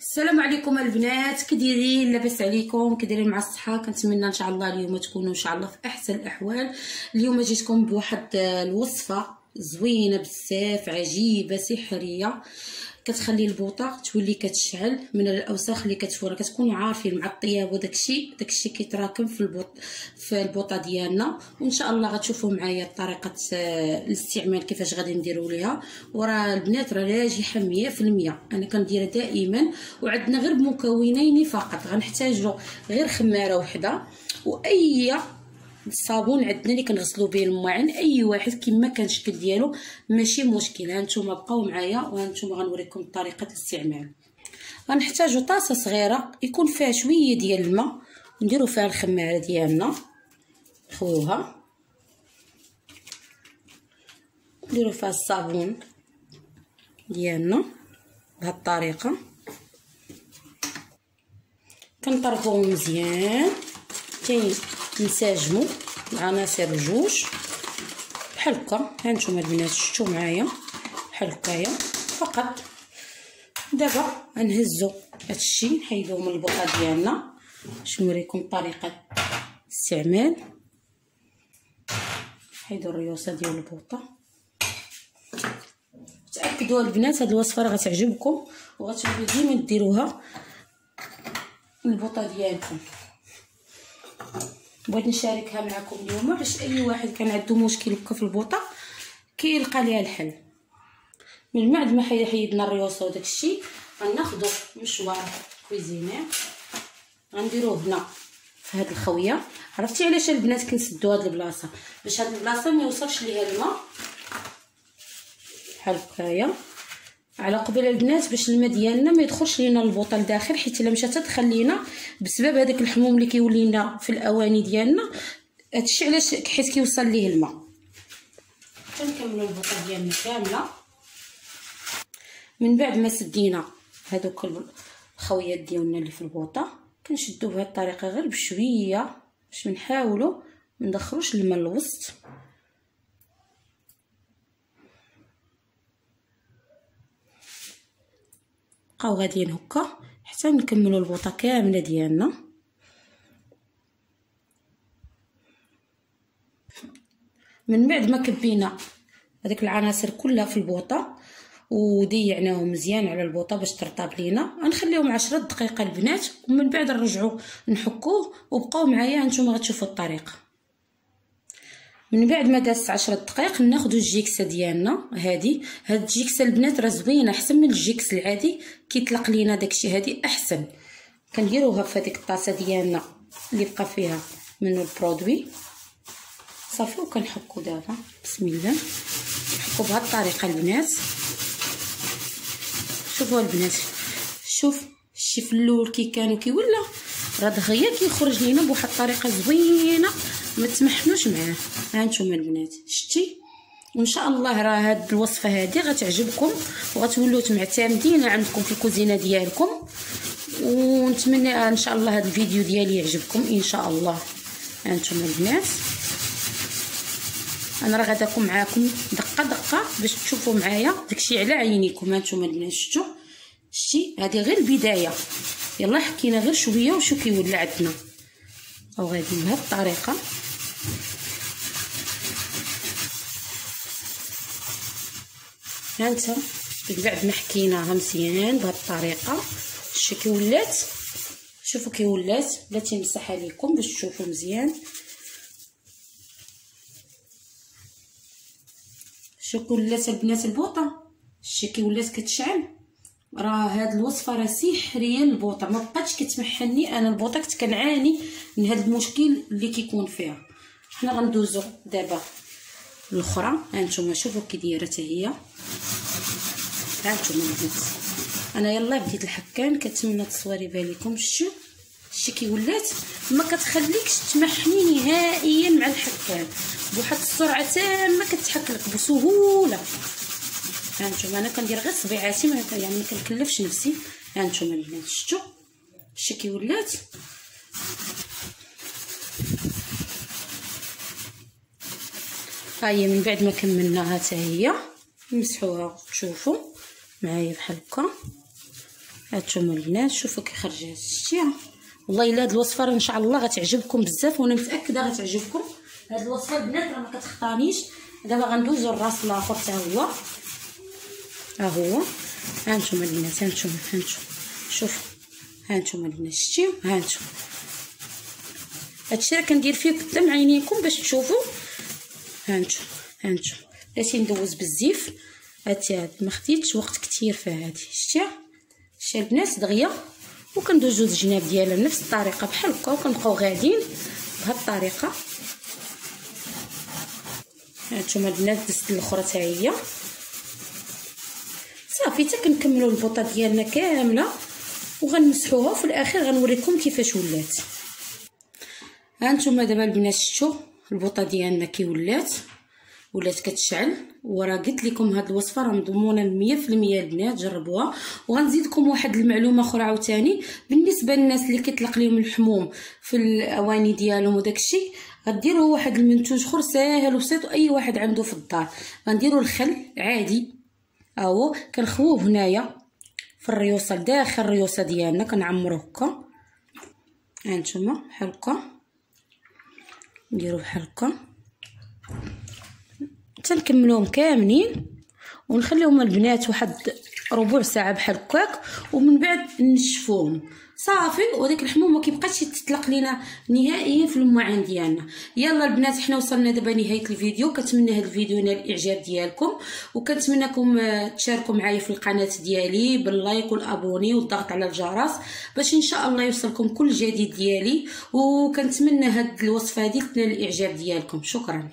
السلام عليكم البنات كديرين لاباس عليكم كديرين مع الصحة كنتمنى إن شاء الله اليوم تكونوا إن شاء الله في أحسن الأحوال. اليوم جيتكم بواحد الوصفة زوينة بزاف عجيبة سحرية. كتخلي البوطه تولي كتشعل من الأوساخ اللي كتفورا كتكونوا عارفين مع الطياب وداكشي داكشي كيتراكم في البوط في البوطة ديالنا. وإن شاء الله غتشوفوا معايا طريقة آه، الاستعمال كيفاش غادي نديروا ليها. وراه البنات راه ناجحة 100% أنا كنديرها دائما. وعندنا غير مكونين فقط. غنحتاجوا غير خمارة وحدة. وأي الصابون. عندنا اللي كنغسلوا به المواعن أي واحد كما كان الشكل ديالو ماشي مشكل. هانتوما بقاو معايا وهانتوما غنوريكم طريقة الاستعمال. غنحتاجوا طاسة صغيرة يكون فيها شوية ديال الماء. نديروا فيها الخمارة ديالنا. نخويوها. نديروا فيها الصابون ديالنا بهذه الطريقة كنطرفوه مزيان. حتى نساجمو العناصر الجوج بحال هكا هانتوما البنات شفتوا معايا؟ بحال هكايا فقط دابا غنهزو هادشي نحيدوه من البوطه ديالنا. باش نوريكم طريقة الاستعمال. حيدوا الريوسة ديال البوطة. تاكدوا البنات هاد الوصفة راه غتعجبكم وغتوليو ديما ديروها البوطة ديالكم. بغيت نشاركها معكم اليوم. باش أي واحد كان عنده مشكل هكا في البوطة كيلقى ليها الحل. من بعد ما حيدنا الريوسه وداك الشيء غناخذ mouchoir cuisinière غنديروه هنا في هاد الخوية. عرفتي علاش البنات كنسدو هاد البلاصة؟ باش هاد البلاصة ما يوصلش ليها الماء؟ بحال هكايا. على قبل البنات باش الماء ديالنا ما يدخلش لينا البوطه لداخل حيت إلا مشات تدخل لينا بسبب هذاك الحموم اللي كيولي لنا في الأواني ديالنا. هادشي علاش حيت كيوصل ليه الماء؟ كنكملوا البوطه ديالنا كاملة. من بعد ما سدينا هذوك الخويات ديالنا اللي في البوطة كنشدو بهذه الطريقة غير بشوية باش نحاولوا ما ندخلوش الماء للوسط. نبقاو غاديين هكا حتى نكملوا البوطه كاملة ديالنا. من بعد ما كبينا هذيك العناصر كلها في البوطة وديعناهم مزيان على البوطة باش ترطب لينا. غنخليهم عشرة دقائق البنات ومن بعد نرجعوا نحكوه وبقاو معايا. نتوما غتشوفوا الطريقة من بعد ما دازت عشرة دقائق ناخدو الجيكسه ديالنا هادي. هاد الجيكسه البنات راه زوينة أحسن من الجيكس العادي. كيطلق لينا داكشي هادي أحسن. كنديروها في هذيك الطاسة ديالنا اللي بقى فيها منو البرودوي. صافي وكنحكو دابا. بسم الله. نحكو بهاد الطريقة البنات. شوفوا البنات. شوف. الشي في الأول كي كانوا كيولا راه دغيا كيخرج لينا بواحد الطريقة زوينة ما تمحنوش معاه. ها نتوما البنات شتي؟ وإن شاء الله راه هاد الوصفة هادي غتعجبكم وغتولوا معتمدين عندكم في الكوزينة ديالكم. ونتمنى إن شاء الله هاد الفيديو ديالي يعجبكم إن شاء الله. ها نتوما البنات. أنا راه نكون معاكم دقة دقة باش تشوفوا معايا داكشي على عينيكم ها نتوما البنات شفتوا؟ شتي هذه غير البداية. يلا حكينا غير شوية وشو كيولى عندنا. أو غادي بهذه الطريقة. هانتا من بعد ما حكيناها مزيان بهذه الطريقة شتي كي ولات شوفوا كي ولات بلاتي نمسح عليكم باش تشوفوا مزيان. شوفوا ولات البنات البوطة؟ شتي كي ولات كتشعل؟ راه هاد الوصفة راه سحرية للبوطة ما بقاتش كتمحني أنا البوطة كنت كنعاني من هاد المشكل اللي كيكون فيها. حنا غندوزو دابا الأخرى. هانتوما شوفوا كي دايرة حتى هي. هانتوما البنات أنا يلا بديت الحكان كنتمنى التصوير يبان لكم. شتو شتي كي ولات ما كتخليكش تمحني نهائيا مع الحكان. بواحد السرعة تامة كتحك لك بسهولة. هانتوما أنا كندير غير صبيعاتي ما يعني ما كنكلفش نفسي. هانتوما البنات شفتوا شتي كي ولات ها هي من بعد ما كملناها حتى هي. نمسحوها تشوفوا معايا بحال هكا. هانتوما البنات شوفوا كي خرجت شتيها والله إلا هاد الوصفة إن شاء الله غتعجبكم بزاف وأنا متأكدة غتعجبكم. هاد الوصفة البنات راه ما كتخطانيش. دابا غندوزو الراس الآخر حتى هو. ها هو هانتوما البنات هانتوما هانتوما شوفوا هانتوما البنات شتيو هانتوما هادشي راه كندير فيه قدام عينيكم باش تشوفوا. هانتوما هانتوما بلاتي ندوز بالزيف. هاتي هاد ما خديتش وقت كثير في هادي. شتيها شتي البنات دغيا. وكندوزو الجناب ديالها بنفس الطريقة بحال هكا وكنبقاو غاديين بهاد الطريقة. هانتوما البنات دزت الأخرى حتى هي. صافي حتى كنكملوا البوطة ديالنا كاملة وغنمسحوها وفي الاخير غنوريكم كيفاش ولات. هانتوما دابا البنات شفتوا البوطة ديالنا كي ولات ولات كتشعل. وراه قلت لكم هاد الوصفة راه مضمونه 100% البنات جربوها. وغنزيدكم واحد المعلومة أخرى عاوتاني. بالنسبة للناس اللي كيطلق لهم الحموم في الأواني ديالهم وداكشي غديروا واحد المنتوج أخر ساهل وبسيط اي واحد عنده في الدار. غنديروا الخل عادي. اهو كنخووه هنايا في الريوسه داخل الريوسه ديالنا كنعمرو هكا. هانتوما بحال هكا نديرو بحال هكا تنكملوهم كاملين ونخليهم البنات واحد ربع ساعة بحال هكاك ومن بعد نشفوهم. صافي وديك الحموم ما كيبقاش تطلق لينا نهائيا في المعان ديالنا. يلا البنات حنا وصلنا دابا نهاية الفيديو. كنتمنى هذا الفيديو ينال الإعجاب ديالكم وكنتمنىكم تشاركوا معايا في القناة ديالي باللايك والأبوني والضغط على الجرس باش إن شاء الله يوصلكم كل جديد ديالي. وكنتمنى هاد الوصفة هذه تنال الإعجاب ديالكم. شكرا.